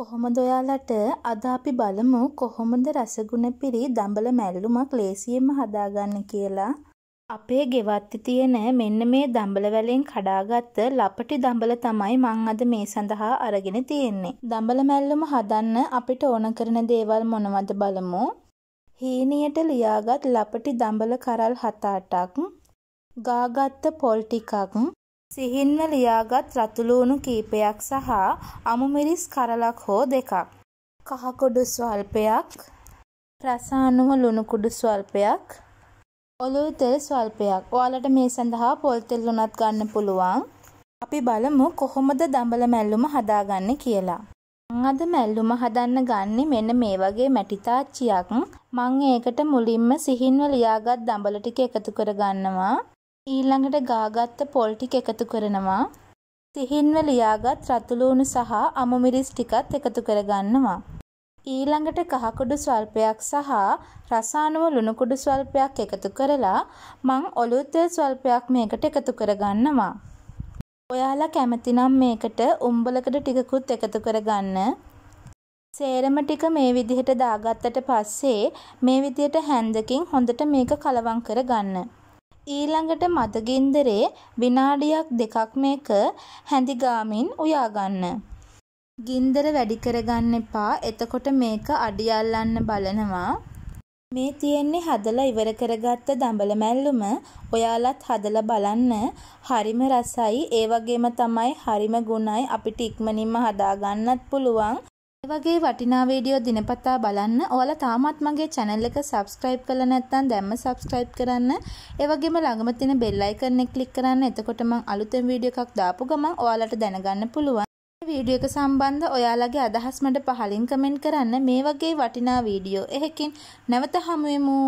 කොහොමද ඔයාලට අද අපි බලමු කොහොමද රසගුණ පිරි දඹල මැල්ලුමක් ලේසියෙන්ම හදාගන්න කියලා. අපේ ගෙවත්තේ තියෙන මෙන්න මේ දඹල වැලෙන් කඩාගත්ත ලපටි දඹල තමයි මං අද මේ සඳහා අරගෙන තියෙන්නේ. දඹල මැල්ලුම හදන්න අපිට ඕන කරන දේවල් මොනවද බලමු. හීනියට ලියාගත් ලපටි දඹල කරල් 7-8ක්, ගාගත්ත පොල් ටිකක්, සිහින්ව ලියාගත් රතුලූණු කීපයක් සහ අමුමිරිස් කරලක් හෝ දෙකක්. කහ කුඩු ස්වල්පයක්, රසානුව ලුණු කුඩු ස්වල්පයක්, ඔලුව තෙල් ස්වල්පයක්. ඔයාලට මේ සඳහා පොල් තෙල් උනත් ගන්න පුළුවන්. අපි බලමු කොහොමද දඹල මැල්ලුම හදාගන්නේ කියලා. මං අද මැල්ලුම හදන්න ගන්නේ මෙන්න මේ වගේ මැටි තාච්චියක්. මං ඒකට මුලින්ම සිහින්ව ලියාගත් දඹල ටික එකතු කරගන්නවා. ඊළඟට ගාගත්ත පොල් ටික එකතු කරනවා. සිහින්ව ලියාගත් රතුලූණු සහ අමුමිරිස් ටිකත් එකතු කරගන්නවා. ඊළඟට කහකුඩු ස්වල්පයක් සහ රසානුව ලුණු කුඩු ස්වල්පයක් එකතු කරලා මං ඔලුව තෙල් ස්වල්පයක් මේකට එකතු කරගන්නවා. ඔයාලා කැමතිනම් මේකට උම්බලකඩ ටිකකුත් එකතු කරගන්න. සේරම ටික මේ විදිහට දාගත්තට පස්සේ මේ විදිහට හැන්දකින් හොඳට මේක කලවම් කරගන්න. ඊළඟට මද ගින්දරේ විනාඩියක් දෙකක් මේක හැඳි ගාමින් උයා ගන්න. ගින්දර වැඩි කරගන්න එපා. එතකොට මේක අඩි අල්ලන්න බලනවා. මේ තියෙන්නේ හදලා ඉවර කරගත්ත දඹල මැල්ලුම. ඔයාලත් හදලා බලන්න. හරිම රසයි. ඒ වගේම තමයි හරිම ගුණයි. අපිට ඉක්මනින්ම හදාගන්නත් පුළුවන්. මේ වගේ වටිනා වීඩියෝ දිනපතා බලන්න. ඔයාලා තාමත් මගේ channel එක subscribe කරලා නැත්නම් දැම්ම subscribe කරන්න. ඒ වගේම ළඟම තියෙන bell icon එක click කරන්න. එතකොට මම අලුතෙන් වීඩියෝ එකක් දාපු ගමන් ඔයාලට දැනගන්න පුළුවන්. වීඩියෝ එක සම්බන්ධ ඔයාලගේ අදහස් මට පහලින් කමෙන්ට් කරන්න මේ වගේ වටිනා වීඩියෝ එකකින් නැවත හමුවෙමු